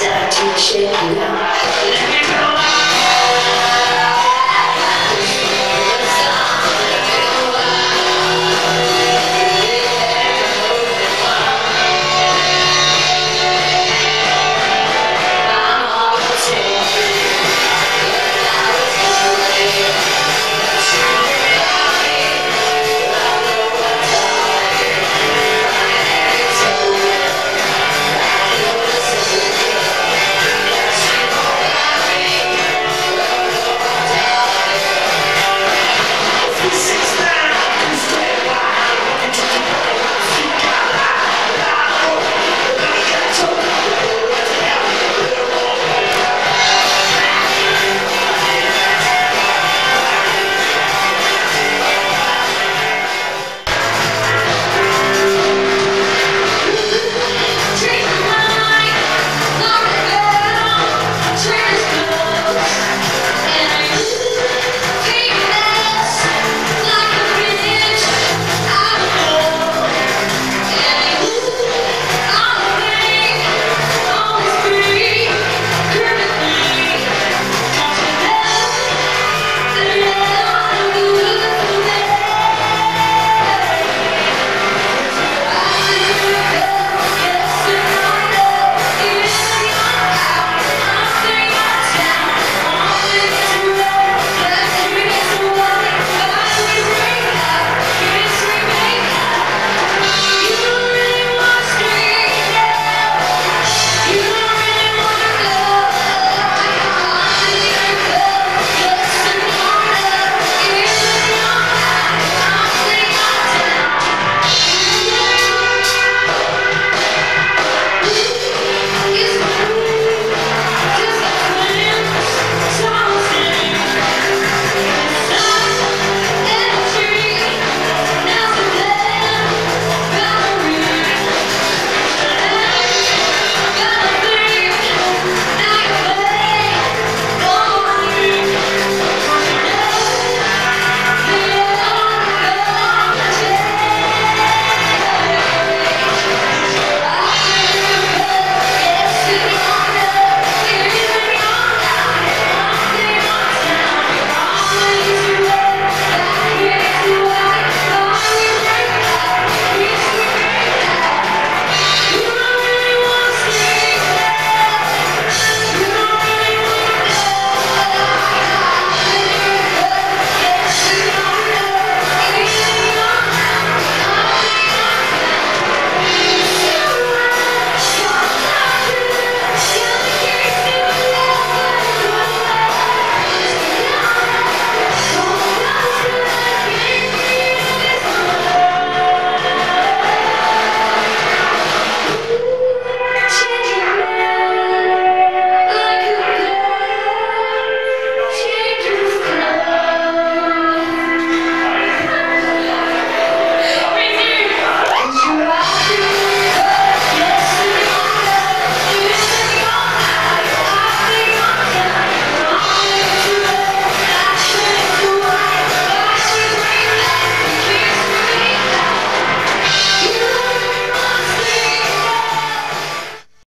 start to shake it out.